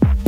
Bye.